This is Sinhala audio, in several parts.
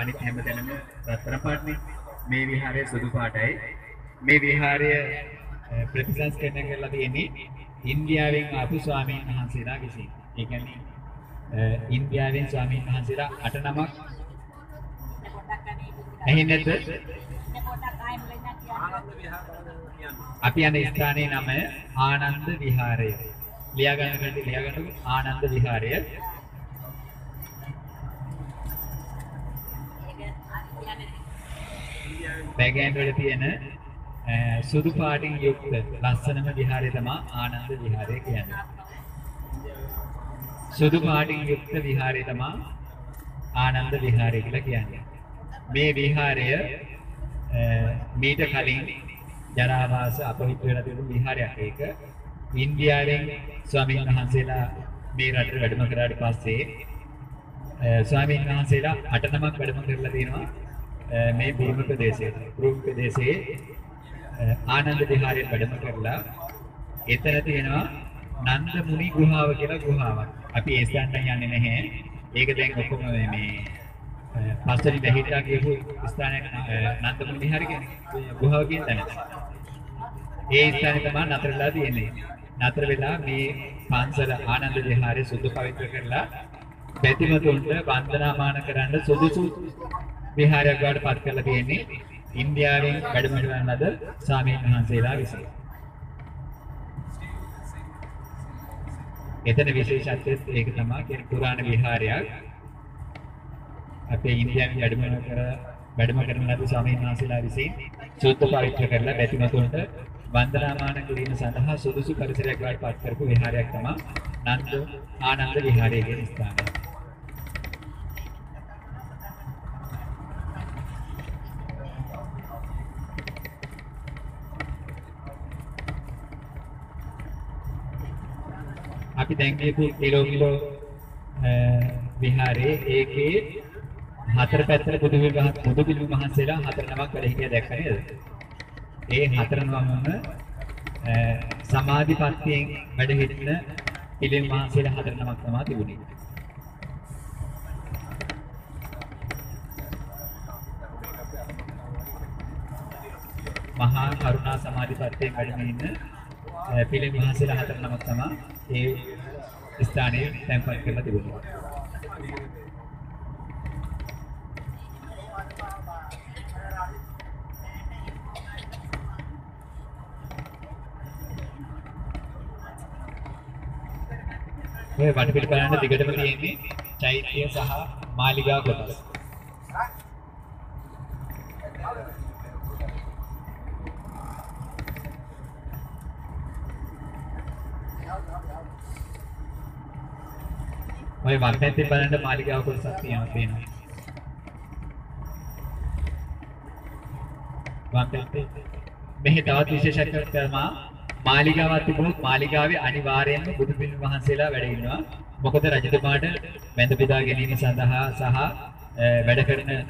අනිත් හැමතැනම රත්තරන් පාටනේ. මේ විහාරය සුදු පාටයි. මේ විහාරය අ, ප්‍රතිසංස්කරණය කරලා තියෙන්නේ ඉන්දියාවෙන් ආපු ස්වාමීන් වහන්සේලා විසින්. ඒ කියන්නේ අ, ඉන්දියාවෙන් ස්වාමීන් වහන්සේලා අට නමක් ඇහෙන්නේ නැද්ද? අපි යන ස්ථානයේ නම ආනන්ද විහාරය. ලියා ගන්න කන්ටි ලියා ගන්නකො ආනන්ද විහාරය. බෑගෑන් වල තියෙන අ, සුදු පාටින් යුක්ත ලස්සනම විහාරය තමයි ආනන්ද විහාරය කියන්නේ. සුදු පාටින් යුක්ත විහාරය තමයි ආනන්ද විහාරය කියලා කියන්නේ. මේ විහාරය අ, මීට කලින් ජරාවාස අපවිත්‍ර වෙලා තිබුණු විහාරයක් ඒක. ඉන්දියාවෙන් ස්වාමීන් වහන්සේලා මේ රටට වැඩම කරාට පස්සේ අ, ස්වාමීන් වහන්සේලා අට නමක් වැඩම කරලා තියෙනවා අ, මේ භූමි ප්‍රදේශයේ. භූමි ප්‍රදේශයේ අ, ආනන්ද විහාරයෙන් වැඩම කරලා එතන තියෙනවා නන්ද මුනි ගුහාව කියලා ගුහාවක්. අපි ඒ ස්ථානට යන්නේ නැහැ. ඒක දැන් ඔක්කොම මේ මේ පස්වෙනි බැහිටා කියපු ස්ථානයක් නන්ද මුනි විහාරය කියන්නේ ගුහාව කියන තැන. ඒ ස්ථානේ තමයි නතරලා තියෙන්නේ. නතර වෙලා මේ පන්සල ආනන්ද විහාරය සුදු පවිත්‍ර කරලා බැතිමතුන්ට වන්දනාමාන කරන්න සුදුසු විහාරයක් බවට පත් කරලා තියෙන්නේ ඉන්දියාවෙන් වැඩම කරන ලද ස්වාමීන් වහන්සේලා විසින්. එතන විශේෂත්වයත් ඒක තමයි කියන්නේ පුරාණ විහාරයක්. අපේ ඉන්දියාවේ වැඩම කර වැඩම කරන ලද ස්වාමීන් වහන්සේලා විසින් සුද්ධ පවිත්‍ර කරලා බැතිමතුන්ට වන්දනාමාන කිරීම සඳහා සුදුසු පරිසරයක් බවට පත් කරපු විහාරයක් තමයි නන්ද ආනන්ද විහාරය කියන ස්ථානය. අපි දැන් කියපු කිලෝමිලෝ විහාරයේ ඒකේ හතර පැත්තට බුදු විහාර බුදු පිළිම මහන්සියලා හතර නමක් වැඩ හිටියා දැක්ක නේද? ඒ හතර නමම සමාධිපත්තියෙන් වැඩ හිටින පිළිම මහන්සියලා හතර නමක් තමයි තිබුණේ. මහා කරුණා සමාධිපත්තියෙන් වැඩ ඉන්න පිළිම මහන්සියලා හතර නමක් තමයි ඒ ස්ථානයේ තැන්පත් කරලා තිබුණේ. ඔය වටපිට බලන්න දිගටම තියෙන්නේ චෛත්‍ය සහ මාලිගා කොටස්. ඔය වම් පැත්තේ බලන්න මාලිගාව කොටසක් තියෙනවා පේනවා. වම් පැත්තේ මෙහි තවත් විශේෂත්වයක් තමයි මාලිගාවක් තිබුණොත් මාලිගාවේ අනිවාර්යයෙන්ම බුදු පිළිම වහන්සේලා වැඩ ඉන්නවා. මොකද රජතුමාට වැඳ බෙදා ගැනීම සඳහා සහ අ, වැඩ කරන අ,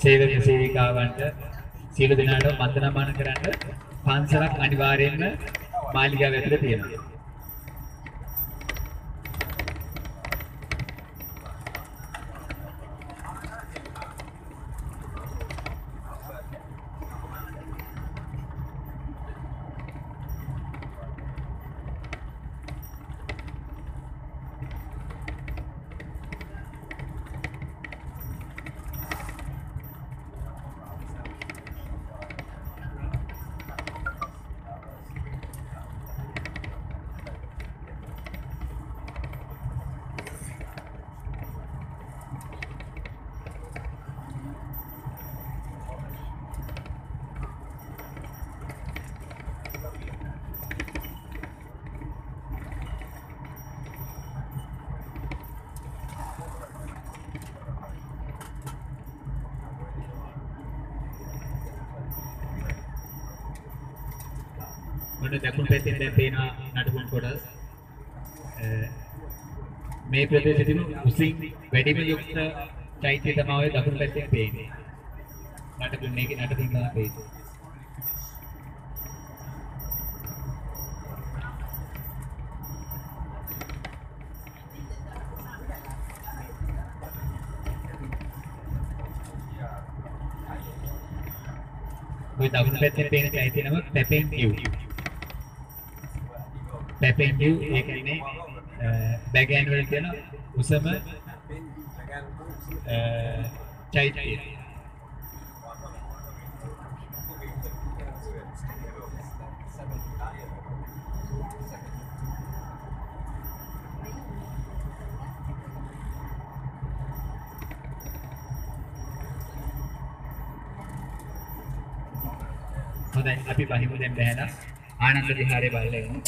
සේවක සේවිකාවන්ට සියලු දෙනාට වන්දනාමාන කරන්න පන්සලක් අනිවාර්යයෙන්ම මාලිගාව ඇතුලේ තියෙනවා. ඔන්න දකුණු පැත්තෙන් දැන් පේනවා නටබුන් කොටස්. මේ ප්‍රදේශයේ තිබුණු උසින් වැඩිම යුක්ත චෛත්‍ය තමයි ඔය දකුණු පැත්තෙන් පේන්නේ. නටබුන් මේකේ නටබුන් තමයි පේන්නේ. ඔය දකුණු පැත්තේ පේන චෛත්‍ය නම පැපෙන් කියු. පැපෙන් කියු ඒ කියන්නේ බැගෑන් වල තියෙන උසම අ, චෛත්‍යය. හොඳයි අපි බහිමු දැන් බහැලා ආනන්ද විහාරය බලලා එමු.